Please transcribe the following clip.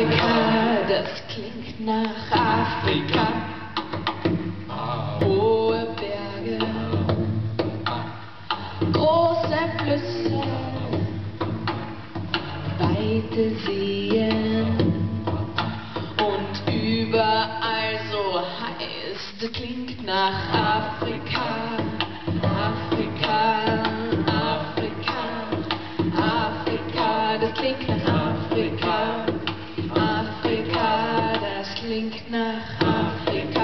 Afrika, das klingt nach Afrika. Hohe Berge, große Flüsse, weite Seen und überall so heiß, das klingt nach Afrika. Afrika, Afrika, Afrika, das klingt nach Afrika. flink nach Afrika.